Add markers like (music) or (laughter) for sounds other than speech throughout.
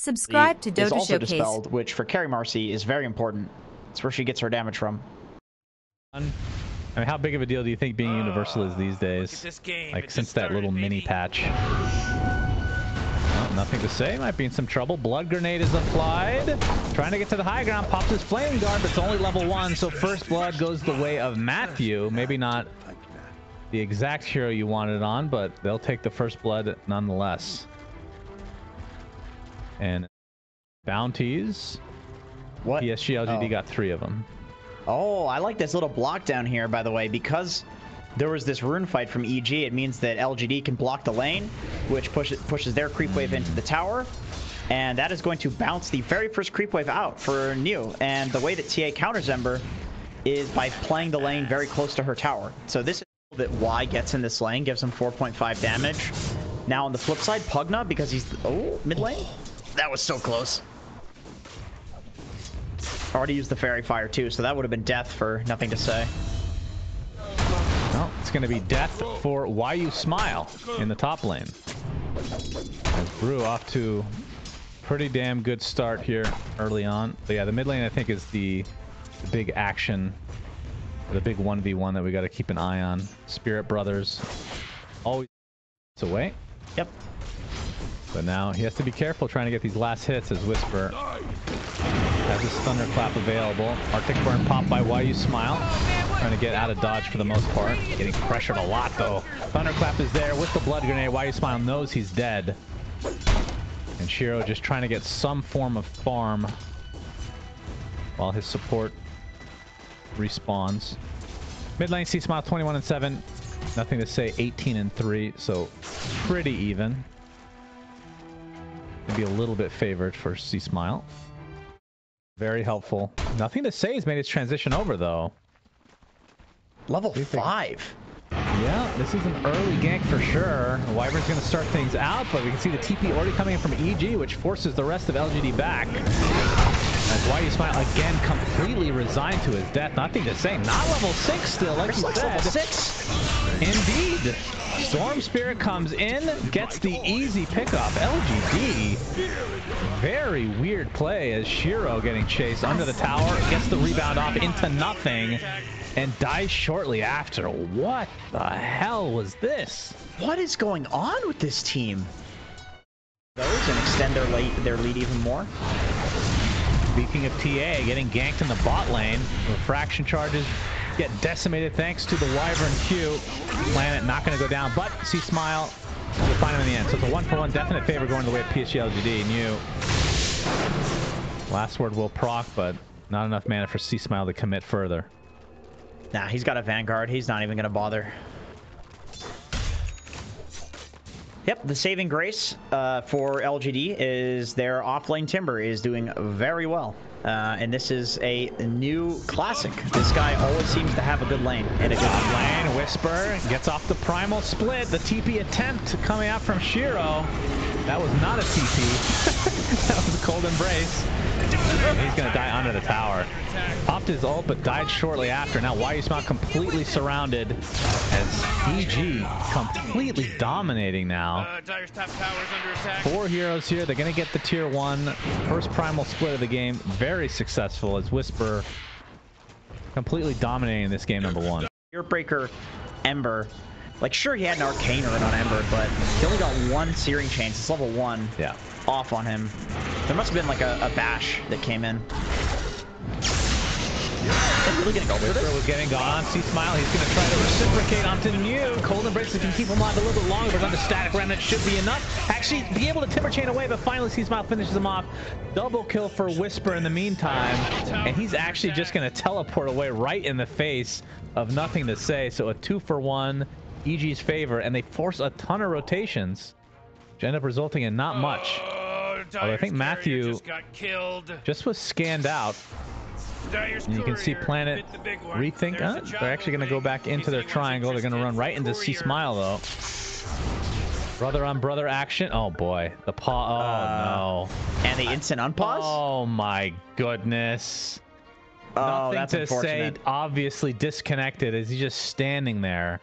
Subscribe to is Dota also Showcase. dispelled, which for carry Marci is very important. It's where she gets her damage from. I mean, how big of a deal do you think being universal is these days? Like since that little mini patch. Well, nothing to say. Might be in some trouble. Blood grenade is applied. Trying to get to the high ground. Pops his flame guard, but it's only level one. So first blood goes the way of Matthew. Maybe not the exact hero you wanted on, but they'll take the first blood nonetheless. And bounties. What? PSG LGD Oh. got three of them. Oh, I like this little block down here, by the way, because there was this rune fight from EG. It means that LGD can block the lane, which pushes pushes their creep wave into the tower, and that is going to bounce the very first creep wave out for niu. And the way that TA counters Ember is by playing the lane very close to her tower. So this is that Y gets in this lane, gives him 4.5 damage. Now on the flip side, Pugna, because he's oh mid lane, that was so close. Already used the faerie fire too, so that would have been death for nothing to say. Well, it's going to be death for Why You Smile in the top lane. As Brew off to pretty damn good start here early on. But yeah, the mid lane I think is the, the big action, the big 1v1 that we got to keep an eye on. Spirit Brothers always it's away. Yep. But now he has to be careful trying to get these last hits as Wisper has his Thunderclap available. Arctic Burn popped by Why You Smile. Trying to get out of dodge for the most part. Getting pressured a lot though. Thunderclap is there with the Blood Grenade. Why You Smile knows he's dead. And Shiro just trying to get some form of farm while his support respawns. Mid lane C Smile 21 and 7. Nothing to say 18 and 3, so pretty even. Maybe a little bit favored for C Smile. Very helpful. Nothing to say has made its transition over though. Level five. Yeah, this is an early gank for sure. Wyvern's going to start things out, but we can see the TP already coming in from EG, which forces the rest of LGD back. Why You Smile again completely resigned to his death. Nothing to say. Not level 6 still, like you like level six. Indeed. Storm Spirit comes in, gets the easy pickup. LGD. Very weird play as Shiro getting chased under the tower, gets the rebound off into nothing, and dies shortly after. What the hell was this? What is going on with this team? Those and extend their lead, their lead even more. Speaking of TA, getting ganked in the bot lane. Refraction charges get decimated thanks to the Wyvern Q. Planet not going to go down, but see Smile will find him in the end. So it's a one-for-one definite favor going the way of PSG LGD. niu. Last word will proc, but not enough mana for C Smile to commit further. Nah, he's got a Vanguard. He's not even going to bother. Yep, the saving grace uh, for LGD is their offlane Timber is doing very well. Uh, and this is a new classic. This guy always seems to have a good lane and a good lane, Wisper gets off the primal split. The TP attempt coming out from Shiro. That was not a TP. (laughs) that was a cold embrace. He's gonna die under the tower. Popped his ult, but died shortly after. Now Why You Smile completely surrounded as EG completely dominating now. Uh, Dire's top tower is under attack. Four heroes here. They're gonna get the tier one first primal split of the game. Very successful as Wisper completely dominating this game number one. Breaker Ember. Like, sure, he had an Arcane Rune on Ember, but he only got one Searing Chains. It's level one. Yeah. Off on him. There must have been like a, a bash that came in. They're really gonna go for Wisper this? was getting gone. See Smile, he's going to try to reciprocate onto niu. Cold Embrace can keep him alive a little bit longer, but under Static Remnant should be enough. Actually, be able to Timber Chain away, but finally See Smile finishes him off. Double kill for Wisper in the meantime. And he's actually just going to teleport away right in the face of nothing to say. So a two for one, EG's favor, and they force a ton of rotations, which end up resulting in not much. Oh, Although I think Matthew- just got killed. Just was scanned out. Dire's And you can see Planet the big one. rethink. There's a job they're actually going to go back into their triangle. They're going to run right into C Smile though. Brother on brother action. Oh boy, the paw. Oh Uh, no. And the instant unpause? Oh my goodness. Oh, Nothing that's to say. Obviously disconnected as he's just standing there,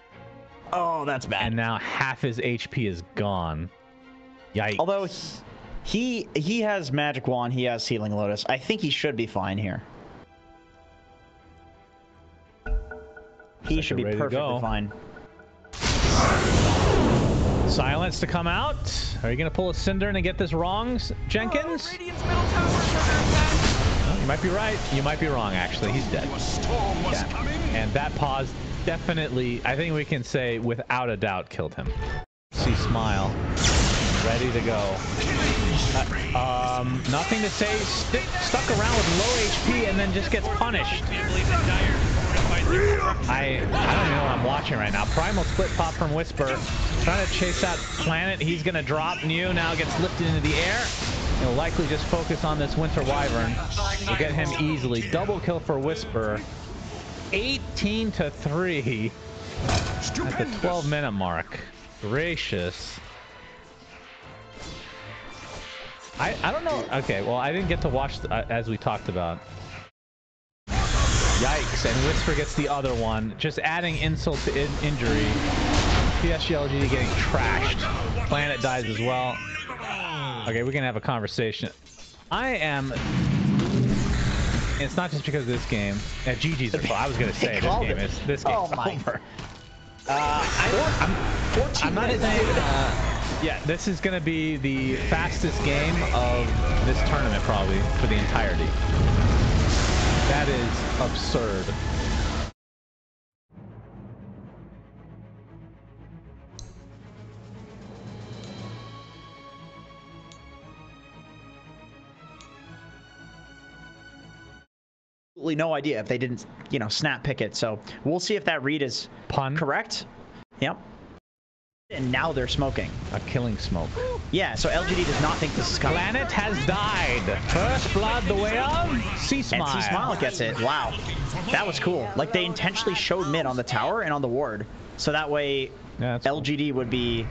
Oh, that's bad. and now half his HP is gone. Yikes. Although he, He he has magic wand. He has healing lotus. I think he should be fine here. He should be you're ready to perfectly fine. Silence to come out. Are you going to pull a Cinder and get this wrong, Jenkins? Oh, Radiant's middle tower is under attack. No, you might be right. You might be wrong, actually. He's dead. A storm was Yeah. And that pause definitely, I think we can say without a doubt, killed him. See Smile. Ready to go. Uh, um, nothing to say. Stuck around with low HP and then just gets punished. I, I don't even know what I'm watching right now. Primal split pop from Wisper. Trying to chase that planet. He's going to drop. niu now gets lifted into the air. He'll likely just focus on this Winter Wyvern. We'll get him easily. Double kill for Wisper. 18 to 3 at the 12 minute mark. Gracious. I, I don't know. Okay, well, I didn't get to watch uh, as we talked about. Yikes, and Wisper gets the other one. Just adding insult to in injury. PSGLG getting trashed. Planet dies as well. Okay, we're gonna have a conversation. I am. It's not just because of this game. Yeah, GG's are. I was gonna say this game it. is this game's Oh my. over. Uh, I, I'm 14 I'm not saying. Uh, yeah, this is gonna be the fastest game of this tournament probably for the entirety. That is absurd. Absolutely no idea if they didn't, you know, snap pick it. So we'll see if that read is Pun. correct. Yep. And now they're smoking. A killing smoke. Yeah, so LGD does not think this is coming. Planet has died. First blood the way of C And Smile. C Smile gets it. Wow. That was cool. Like they intentionally showed mid on the tower and on the ward. So that way Yeah, that's cool. LGD would be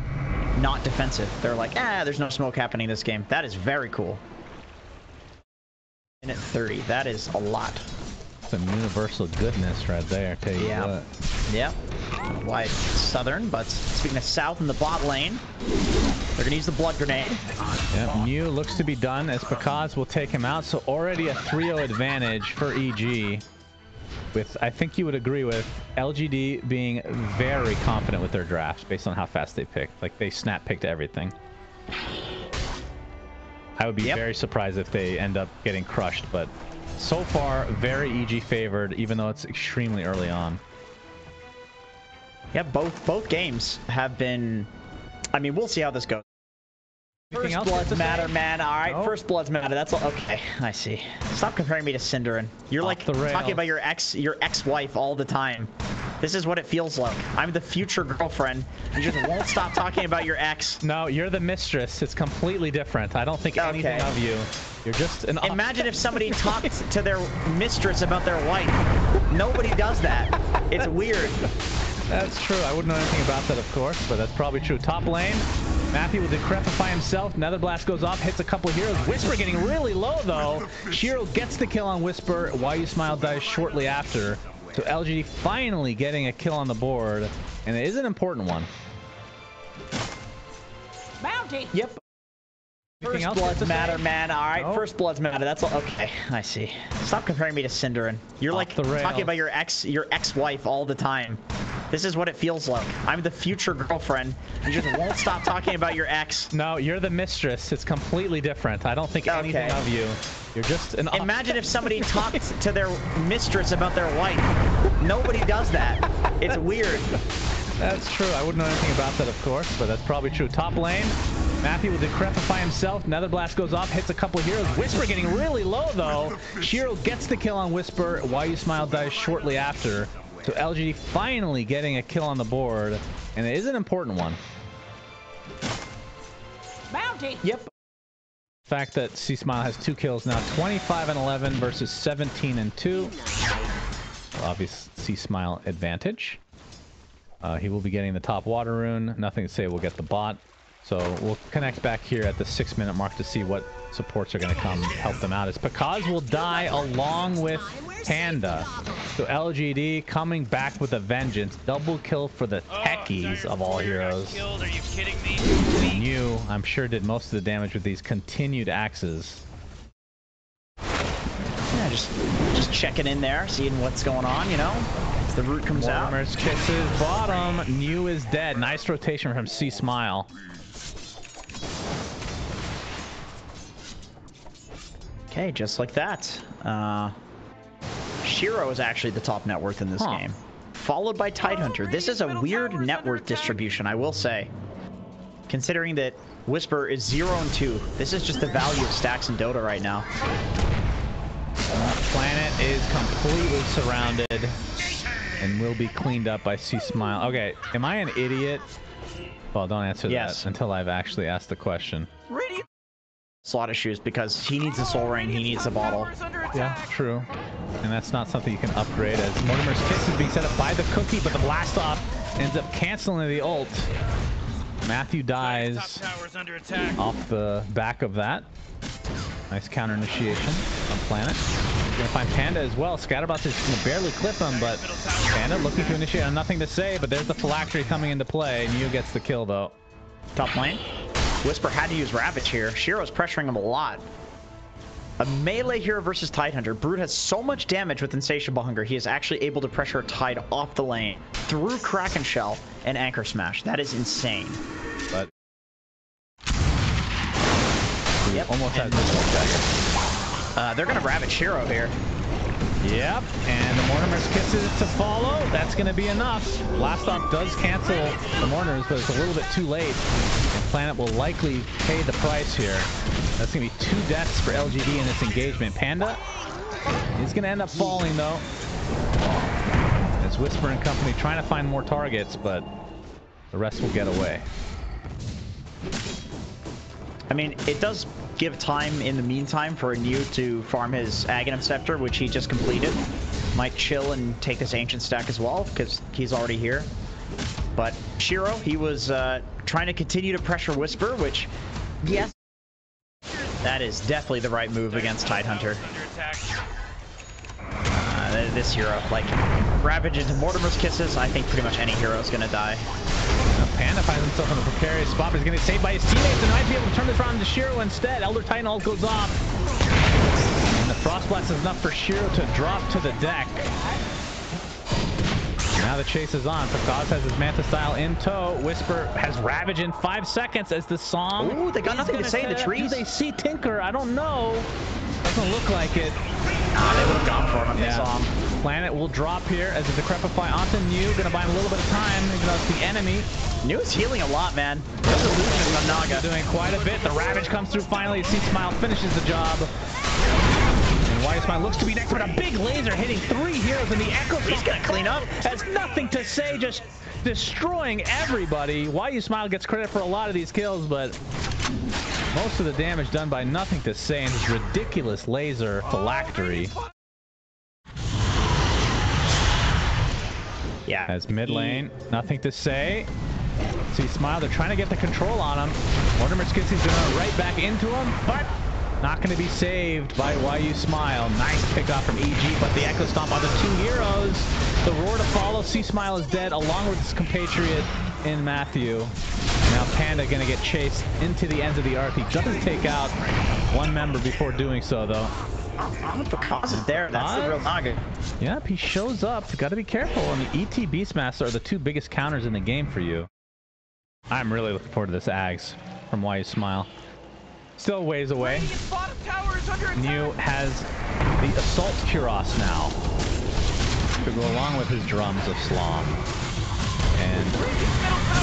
not defensive. They're like, ah, there's no smoke happening this game. That is very cool. Minute 30. That is a lot. Some universal goodness right there. Tell you Yeah. what. Yep. Wide southern, but speaking of south in the bot lane, they're gonna use the blood grenade. Yep, niu looks to be done as Pakaz will take him out. So already a 3-0 advantage for EG. With, I think you would agree with LGD being very confident with their drafts based on how fast they picked. Like they snap picked everything. I would be Yep. very surprised if they end up getting crushed, but so far very EG favored, even though it's extremely early on. Yeah, both both games have been. I mean, we'll see how this goes. Anything First bloods to say? matter, man. All right, No? first bloods matter. That's all. Okay, I see. Stop comparing me to Cinderin. You're Off like the talking about your ex, your ex-wife all the time. This is what it feels like. I'm the future girlfriend. You just (laughs) won't stop talking about your ex. No, you're the mistress. It's completely different. I don't think anything Okay. of you. You're just an Imagine if somebody (laughs) talked to their mistress about their wife. Nobody does that. It's weird. That's true. I wouldn't know anything about that, of course, but that's probably true. Top lane, Matthew will decrepify himself. Nether Blast goes off, hits a couple heroes. Wisper getting really low, though. Shiro gets the kill on Wisper. Why You Smile dies shortly after. So LGD finally getting a kill on the board, and it is an important one. Bounty. Yep. Anything First bloods to say? matter, man. All right, No? first bloods matter. That's all. Okay, I see. Stop comparing me to Cinderin. You're Off like the talking about your ex, your ex-wife all the time. This is what it feels like. I'm the future girlfriend. You just (laughs) won't stop talking about your ex. No, you're the mistress. It's completely different. I don't think anything Okay. of you. You're just an Imagine if somebody (laughs) talked to their mistress about their wife. Nobody does that. It's (laughs) weird. That's true. I wouldn't know anything about that, of course, but that's probably true. Top lane, Matthew will decrepify himself. Nether Blast goes off, hits a couple heroes. Wisper getting really low, though. Shiro gets the kill on Wisper. Why You Smile dies shortly after. So LGD finally getting a kill on the board, and it is an important one. Bounty. Yep. Fact that C Smile has two kills now, 25 and 11 versus 17 and 2. Obvious C Smile advantage. Uh, he will be getting the top water rune. Nothing to say we'll get the bot. So we'll connect back here at the six minute mark to see what supports are going to come help them out. As Pakaz will die along with Panda. So LGD coming back with a vengeance. Double kill for the oh, techies of all heroes. Killed? Are you kidding me? And you, I'm sure, did most of the damage with these continued axes. Yeah, just just checking in there, seeing what's going on, you know? As the root comes out. Mortimer's kisses bottom. niu is dead. Nice rotation from C Okay, just like that. Uh, Shiro is actually the top net worth in this Huh. game. Followed by Tidehunter. This is a weird net worth distribution, I will say. Considering that Wisper is 0 and 2. This is just the value of stacks in Dota right now. Planet is completely surrounded and will be cleaned up by C Smile. Okay, am I an idiot? Well, don't answer Yes. that until I've actually asked the question. Slot issues because he needs a soul ring, he needs a bottle. Yeah, true. And that's not something you can upgrade as Mortimer's Kiss is being set up by the cookie, but the blast off ends up canceling the ult. Matthew dies under off the back of that. Nice counter initiation on Planet. Gonna find Panda as well. Scatterblast is gonna barely clip him, but Panda looking to initiate on nothing to say, but there's the phylactery coming into play. Neo gets the kill though. Top lane. Wisper had to use Ravage here. Shiro's pressuring him a lot. A melee hero versus Tidehunter. Brood has so much damage with Insatiable Hunger, he is actually able to pressure Tide off the lane through Kraken Shell and Anchor Smash. That is insane. But Yep. almost has and, this check. uh, they're going to Ravage Shiro here. Yep, and the Mortimer's kisses to follow. That's going to be enough. Blast off does cancel the Mortimers, but it's a little bit too late. And Planet will likely pay the price here. That's going to be two deaths for LGD in this engagement. Panda is going to end up falling, though. As Wisper and company trying to find more targets, but the rest will get away. I mean, it does give time in the meantime for Anu to farm his Aghanim Scepter, which he just completed. Might chill and take this Ancient stack as well, because he's already here. But Shiro, he was uh, trying to continue to pressure Wisper, which, yes, that is definitely the right move against Tidehunter. Uh, this hero, like, Ravage into Mortimer's Kisses, I think pretty much any hero is going to die. Panda finds himself in a precarious spot, but he's going to get saved by his teammates and might be able to turn this around to Shiro instead. Elder Titan ult goes off. And the Frost Blast is enough for Shiro to drop to the deck. Now the chase is on. Pakaz has his Manta style in tow. Wisper has Ravage in five seconds as the song. Ooh, they got nothing to say in the trees. Do they see Tinker? I don't know. Doesn't look like it. Ah, they would have gone for him if they saw him. Planet will drop here as the Decrepify onto niu. Gonna buy him a little bit of time, even though it's the enemy. niu's healing a lot, man. Those illusions on Naga. Doing quite a bit. The Ravage comes through finally. C Smile finishes the job. And Wyatt Smile looks to be next, but a big laser hitting three heroes in the Echo. He's gonna clean up. Has nothing to say, just destroying everybody. Wyatt Smile gets credit for a lot of these kills, but most of the damage done by nothing to say and his ridiculous laser phylactery. Yeah. As mid lane, nothing to say. See Smile, they're trying to get the control on him. Mortimer Skitssy's gonna right back into him, but not gonna be saved by YU Smile. Nice pickoff from EG, but the Echo Stomp on the two heroes. The roar to follow. C Smile is dead along with his compatriot in Matthew. Now Panda gonna get chased into the ends of the arc. He doesn't take out one member before doing so though. Because is there. That's the real Naga. Yep, he shows up. Got to be careful. I mean, ET Beastmaster are the two biggest counters in the game for you. I'm really looking forward to this Ags from Why You Smile. Still a ways away. Radiant's bottom tower is under attack. niu has the Assault Cuirass now to go along with his drums of Slom. And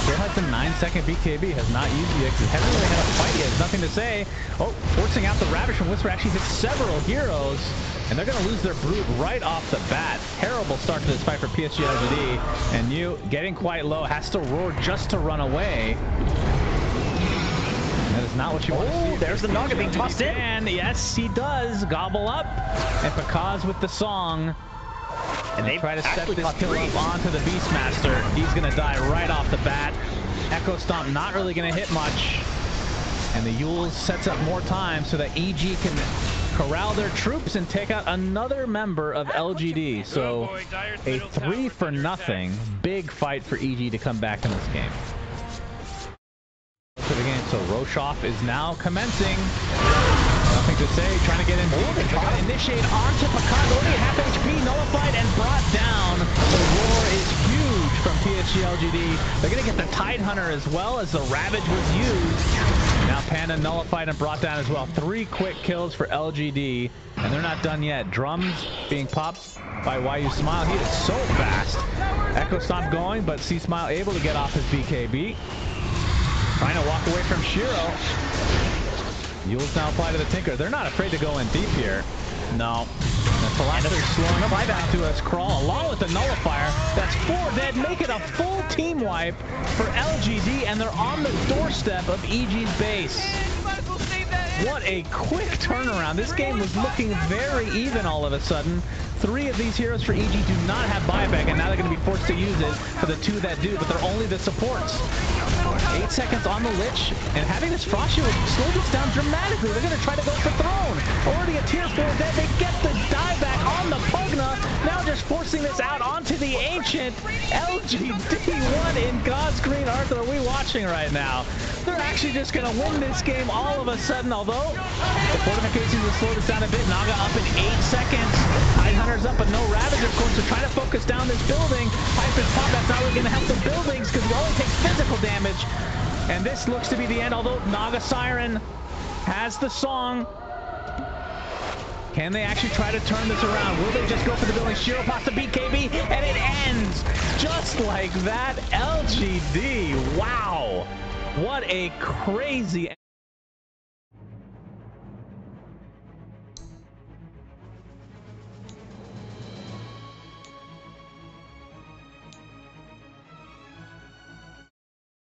still has the 9 second BKB, has not used it yet 'cause he hasn't really had a fight yet. There's nothing to say. Oh, forcing out the Ravage from Wisper actually hits several heroes. And they're going to lose their Brood right off the bat. Terrible start to this fight for PSG LGD. And niu getting quite low, has to roar just to run away. That is not what you want to Oh, see. there's the Naga being tossed in. And yes, he does gobble up. And Pakaz with the song. And They try to set this kill up onto the Beastmaster. He's gonna die right off the bat. Echo Stomp not really going to hit much. And the Eul's sets up more time so that EG can corral their troops and take out another member of LGD. So a three for nothing. Big fight for EG to come back in this. To game, so Roshoff is now commencing. Say, trying to get in deep. They're going to initiate onto Pakaz, only half HP, nullified and brought down. The roar is huge from PSG LGD. They're going to get the Tidehunter as well as the Ravage was used. Now Panda nullified and brought down as well. Three quick kills for LGD, and they're not done yet. Drums being popped by YU Smile. He is so fast. Echo Stomp going, but C Smile able to get off his BKB. Trying to walk away from Shiro. Eul's now apply to the Tinker. They're not afraid to go in deep here. No. The Philosopher slowing up back to us. Crawl along with the Nullifier. That's four dead. Make it a full team wipe for LGD, and they're on the doorstep of EG's base. Man, you might as well save that head. What a quick turnaround. This game was looking very even all of a sudden. Three of these heroes for EG do not have buyback, and now they're going to be forced to use it for the two that do, but they're only the supports. Eight seconds on the Lich, and having this Frost Shield slow this down dramatically. They're going to try to go for Throne. Already a tier 4 dead. They get the dieback on the Pugna. Now just forcing this out onto the Ancient. LGD1 in God's green Arthur. Are we watching right now? They're actually just going to win this game all of a sudden, although the fortifications will slow this down a bit. Naga up in eight seconds. Hunter's up, but no Ravage, of course. They're trying to focus down this building. Hyper's pop, that's not really going to help the buildings because it only takes physical damage. And this looks to be the end, although Naga Siren has the song. Can they actually try to turn this around? Will they just go for the building? Shiro pops the BKB, and it ends just like that. LGD, wow. What a crazy...